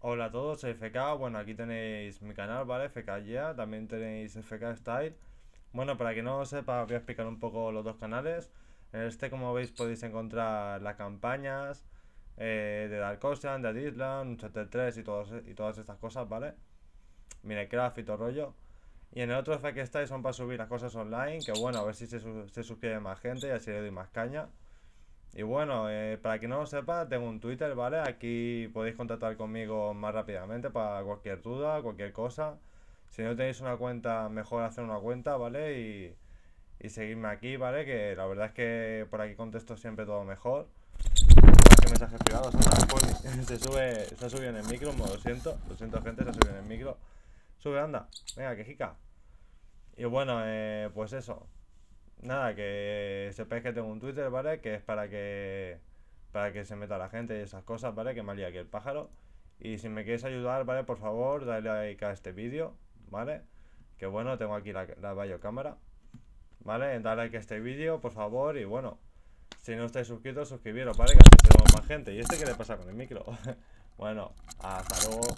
Hola a todos, soy FK. Bueno, aquí tenéis mi canal, ¿vale? FK Yeah. También tenéis FK Style. Bueno, para que no lo sepa, voy a explicar un poco los dos canales. En este, como veis, podéis encontrar las campañas eh, de Dark Ocean, de Island, Uncharted 3 y, todos, y todas estas cosas, ¿vale? Minecraft y todo rollo. Y en el otro FK Style son para subir las cosas online, que bueno, a ver si se, se suscribe más gente y así le doy más caña. Y bueno, eh, para que no lo sepa, tengo un Twitter, ¿vale? Aquí podéis contactar conmigo más rápidamente para cualquier duda, cualquier cosa. Si no tenéis una cuenta, mejor hacer una cuenta, ¿vale? Y, y seguirme aquí, ¿vale? Que la verdad es que por aquí contesto siempre todo mejor. Que mensajes privados, se sube, se ha subido en el micro, lo siento, lo siento gente, se ha subido en el micro. Sube, anda, venga, que jica. Y bueno, eh, pues eso. Nada, que sepáis que tengo un Twitter, ¿vale? Que es para que para que se meta la gente y esas cosas, ¿vale? Que me lía aquí el pájaro. Y si me queréis ayudar, ¿vale? Por favor, dale like a este vídeo, ¿vale? Que bueno, tengo aquí la, la cámara ¿vale? Dale like a este vídeo, por favor, y bueno, si no estáis suscritos, suscribiros, ¿vale? Que así tenemos más gente. ¿Y este qué le pasa con el micro? bueno, hasta luego.